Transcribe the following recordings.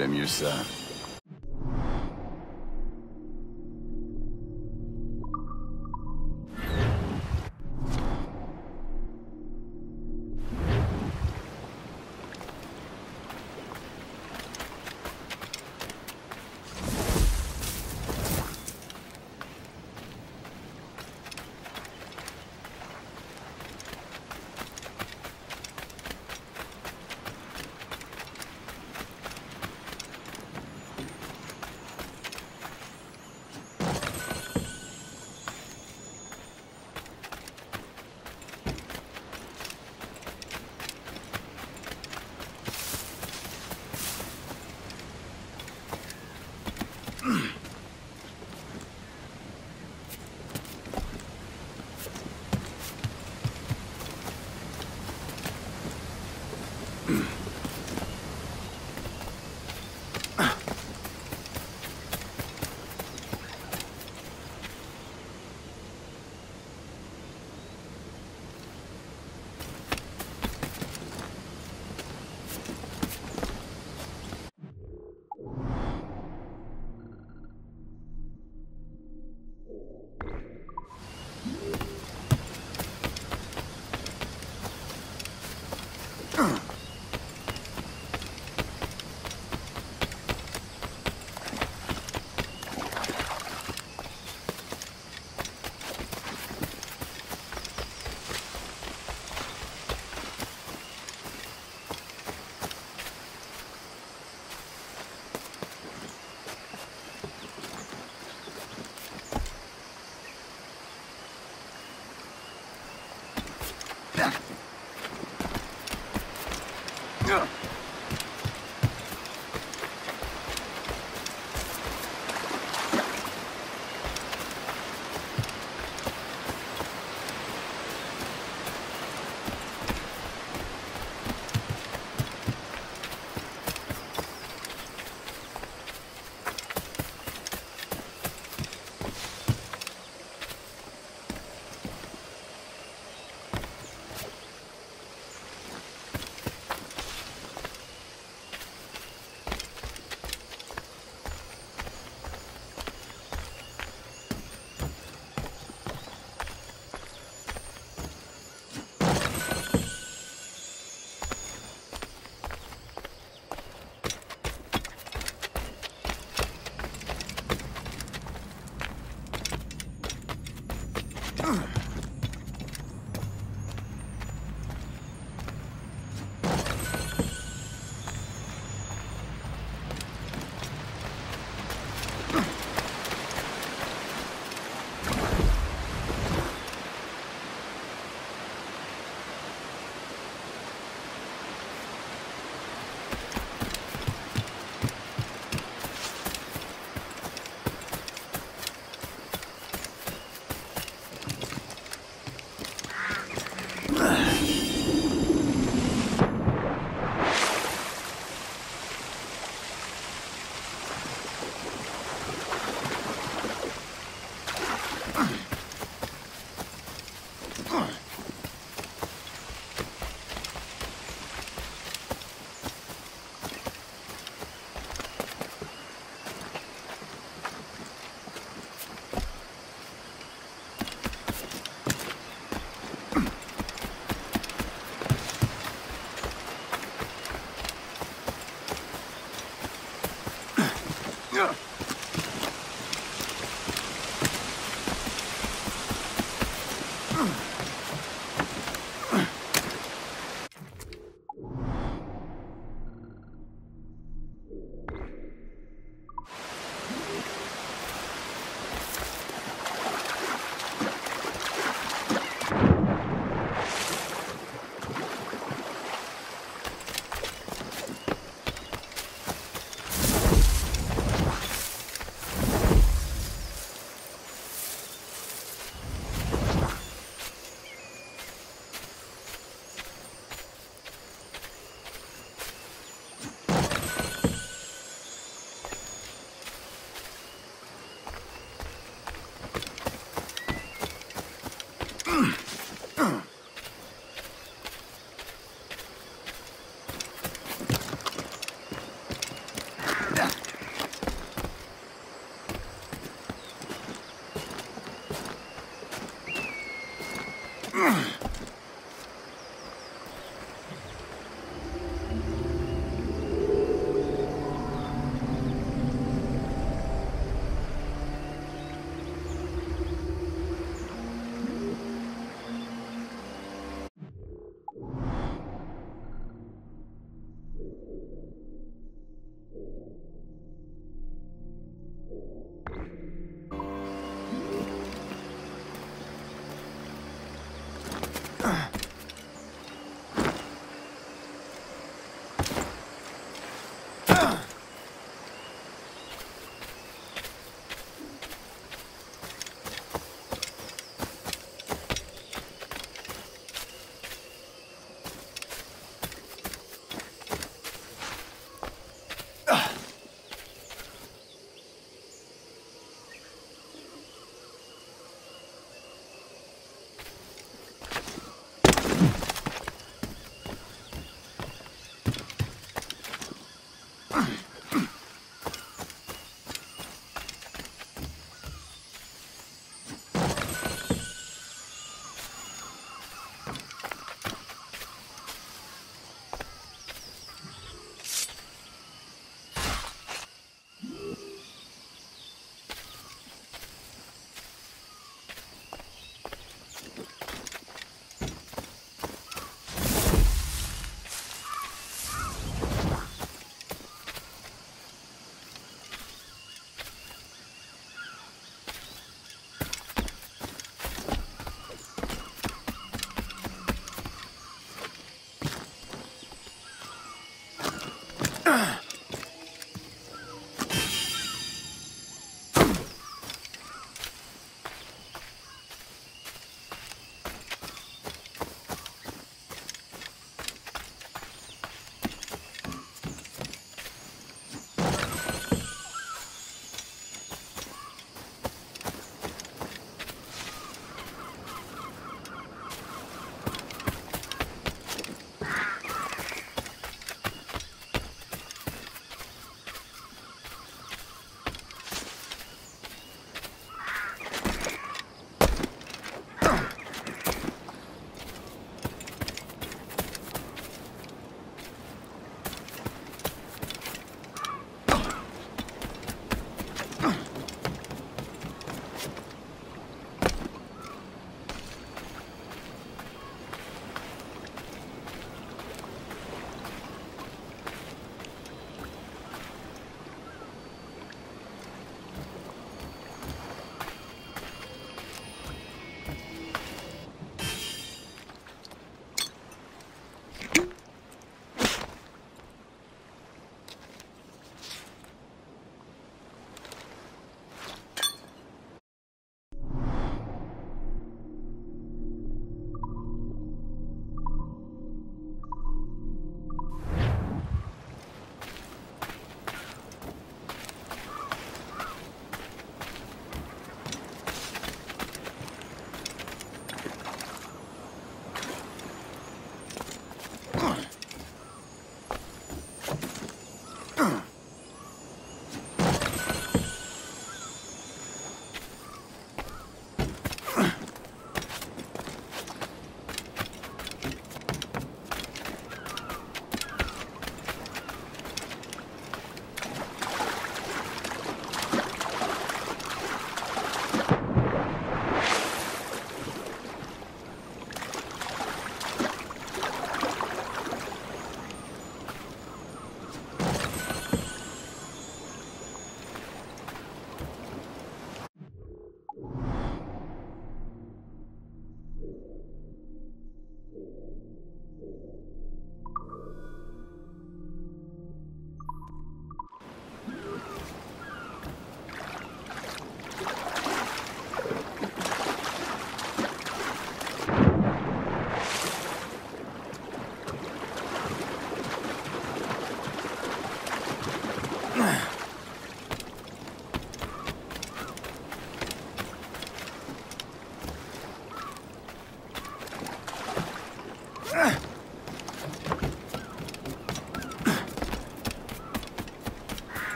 Trim your son. Gah!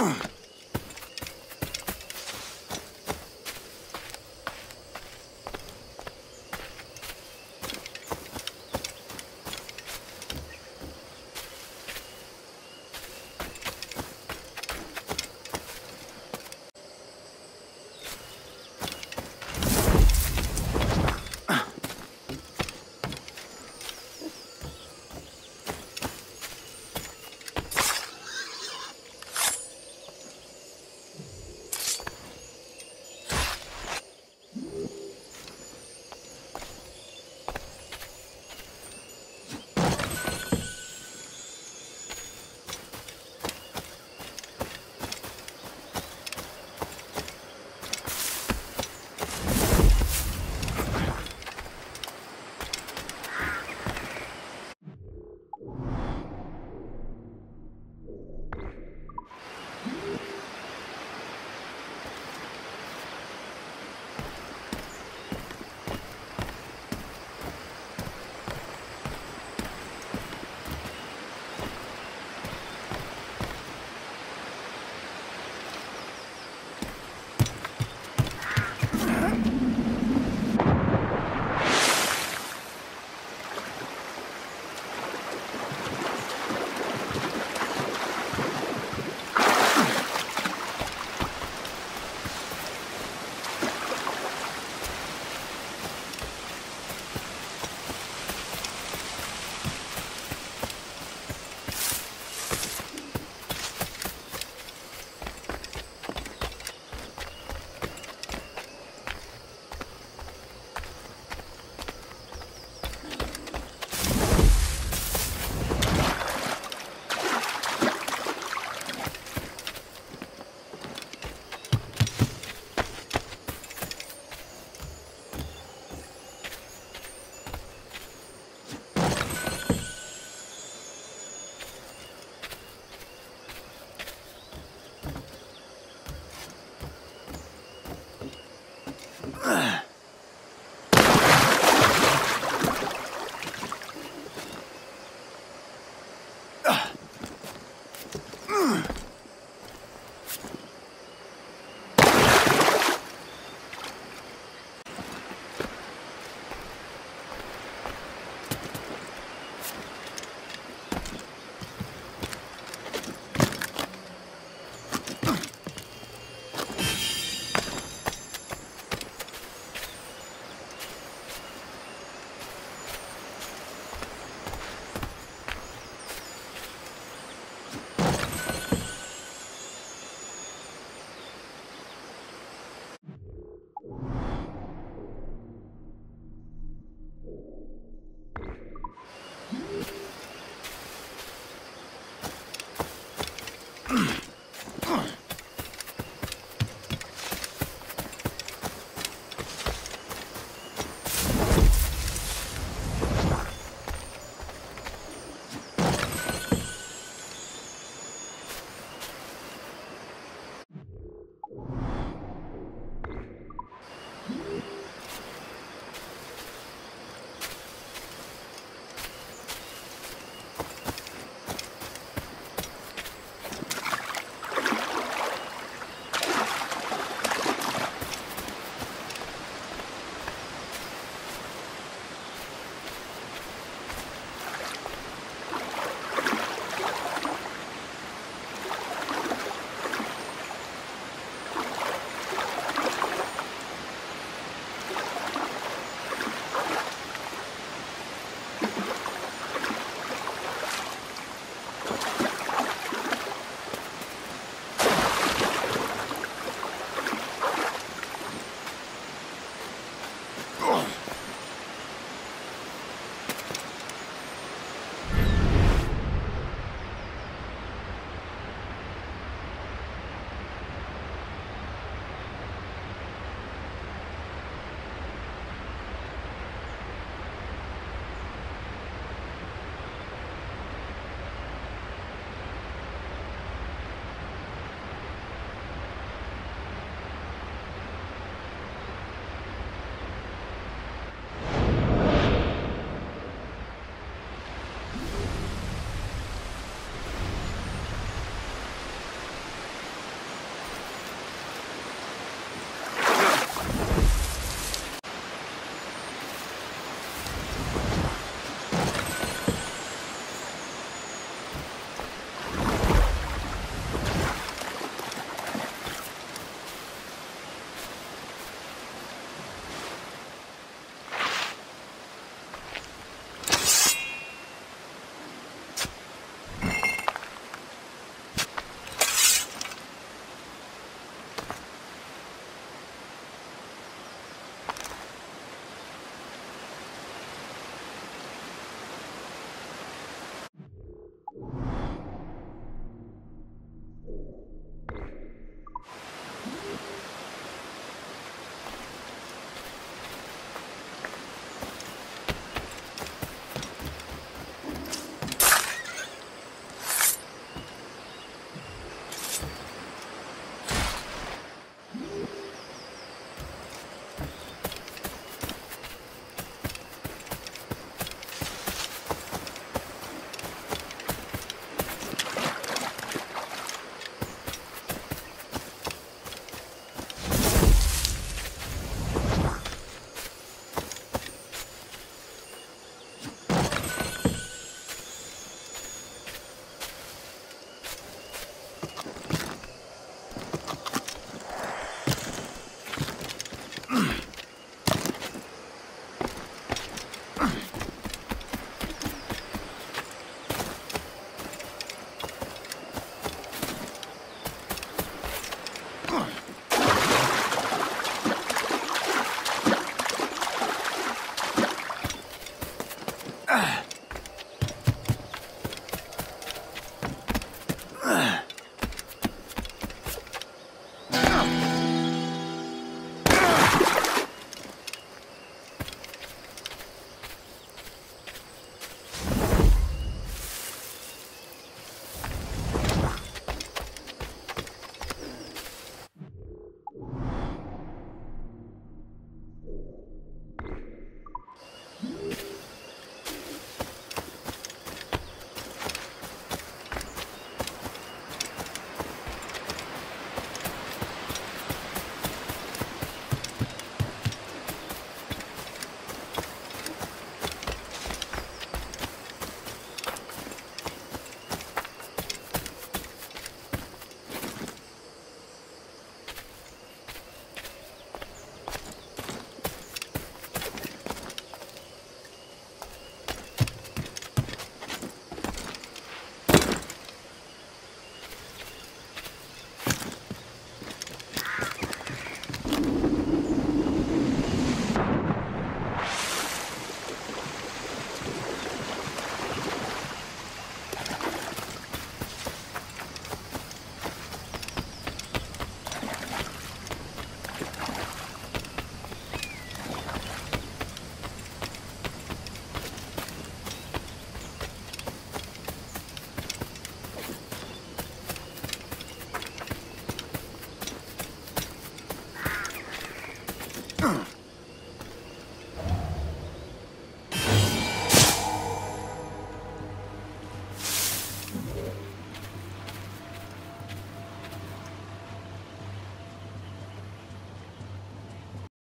Ugh.